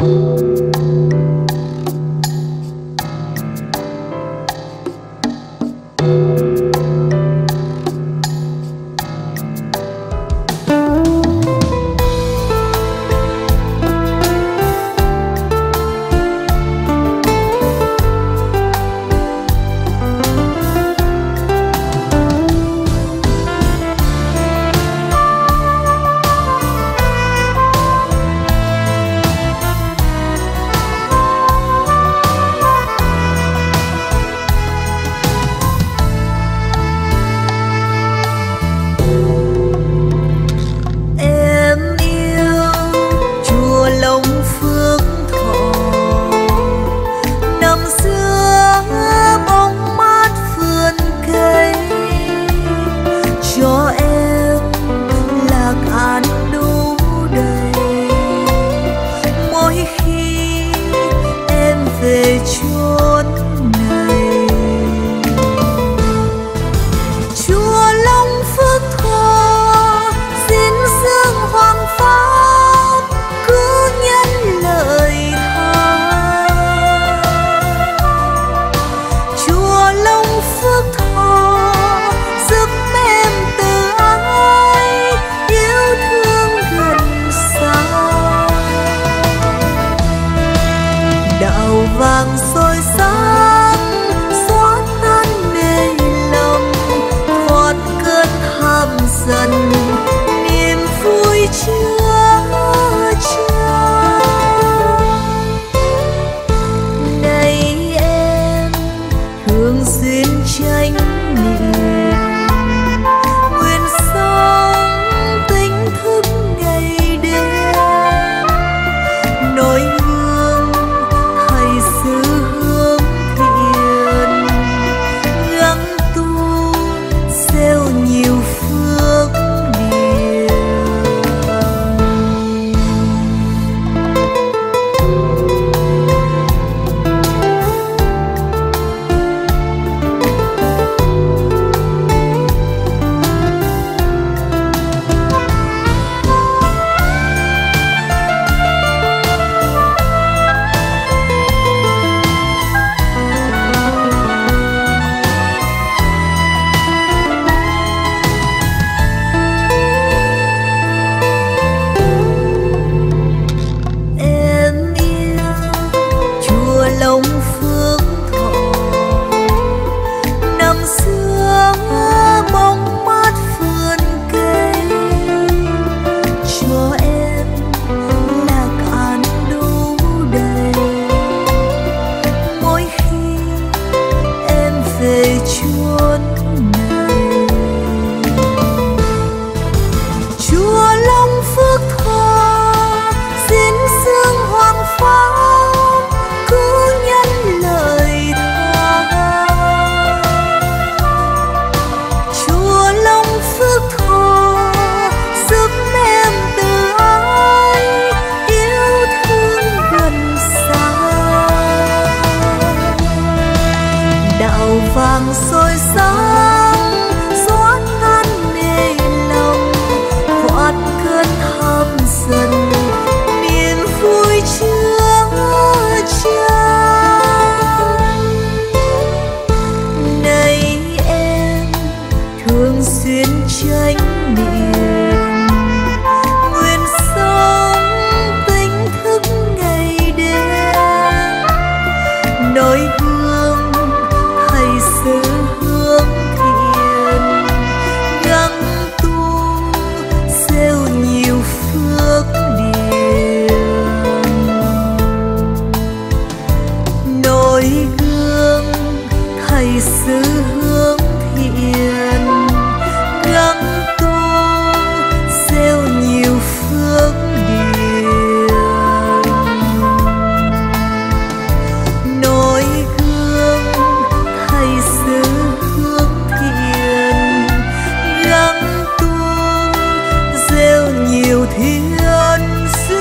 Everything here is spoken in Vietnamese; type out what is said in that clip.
Música vàng soi sáng chuốt màu vàng soi sáng gió tan mê lòng khoát cơn tham dần niềm vui chưa chan này em, thường xuyên tranh niệm giữ hướng thiện. Gắng to gieo nhiều phước điền noi gương, thầy giữ hướng thiện. Gắng to gieo nhiều thiên duyên.